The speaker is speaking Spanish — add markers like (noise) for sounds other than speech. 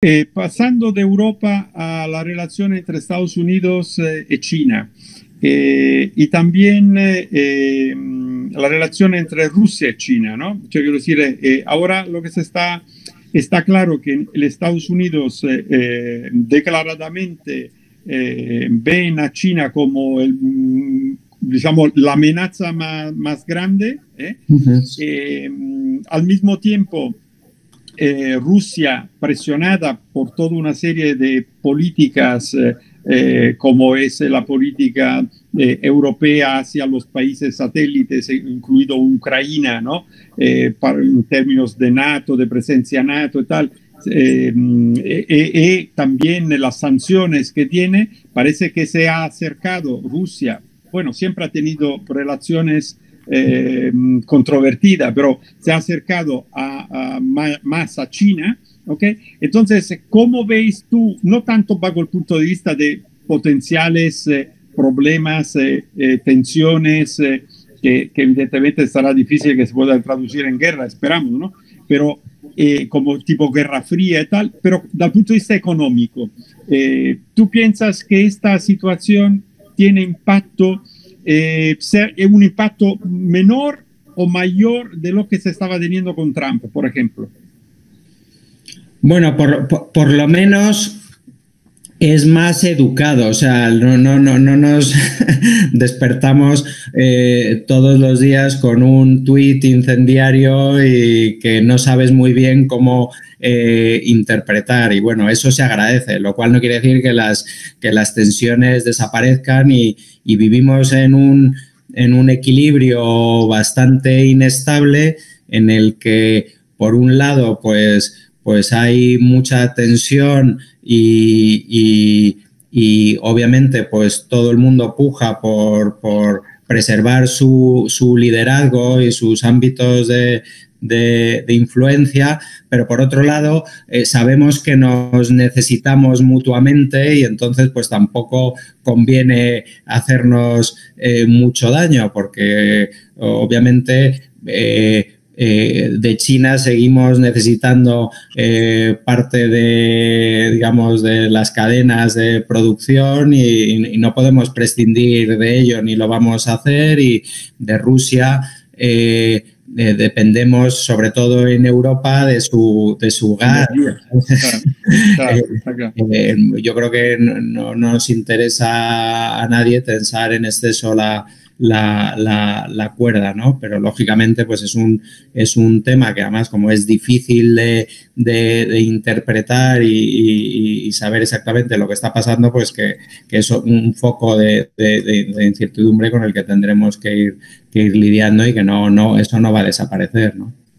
Eh, pasando de Europa a la relación entre Estados Unidos eh, y China, eh, y también la relación entre Rusia y China, ¿no? Yo quiero decir, ahora lo que se está, está claro que el Estados Unidos declaradamente ven a China como el, digamos, la amenaza más, más grande, al mismo tiempo, eh, Rusia presionada por toda una serie de políticas eh, eh, como es la política europea hacia los países satélites, incluido Ucrania, ¿no? en términos de NATO, de presencia NATO y tal. y también las sanciones que tiene, parece que se ha acercado Rusia, bueno, siempre ha tenido relaciones eh, controvertida, pero se ha acercado a, más a China. ¿ok? Entonces, ¿cómo veis tú, no tanto bajo el punto de vista de potenciales eh, problemas, eh, tensiones, que, evidentemente estará difícil que se puedan traducir en guerra, esperamos, ¿no? Pero como tipo guerra fría y tal, pero el punto de vista económico, ¿tú piensas que esta situación tiene impacto eh, ser un impacto menor o mayor de lo que se estaba teniendo con Trump, por ejemplo? Bueno, por, lo menos es más educado, o sea, no, no, no, no nos (laughs) despertamos eh, todos los días con un tuit incendiario y que no sabes muy bien cómo eh, interpretar. Y bueno, eso se agradece, lo cual no quiere decir que las, que las tensiones desaparezcan y, vivimos en un, en un equilibrio bastante inestable en el que, por un lado, pues, pues hay mucha tensión y, obviamente pues todo el mundo puja por, por preservar su, su, liderazgo y sus ámbitos de, de, influencia, pero por otro lado eh, sabemos que nos necesitamos mutuamente y entonces pues tampoco conviene hacernos eh, mucho daño porque obviamente eh, de China seguimos necesitando parte de, digamos, de las cadenas de producción y, no podemos prescindir de ello ni lo vamos a hacer y de Rusia eh, dependemos, sobre todo en Europa, de su, de su gas. (laughs) Eh, yo creo que no, nos interesa a nadie tensar en exceso la, la, la, cuerda, ¿no? Pero lógicamente, pues es un, es un tema que además, como es difícil de, de, interpretar y, saber exactamente lo que está pasando, pues que, que es un foco de, de, incertidumbre con el que tendremos que ir, que ir lidiando y que no, no, eso no va a desaparecer, ¿no?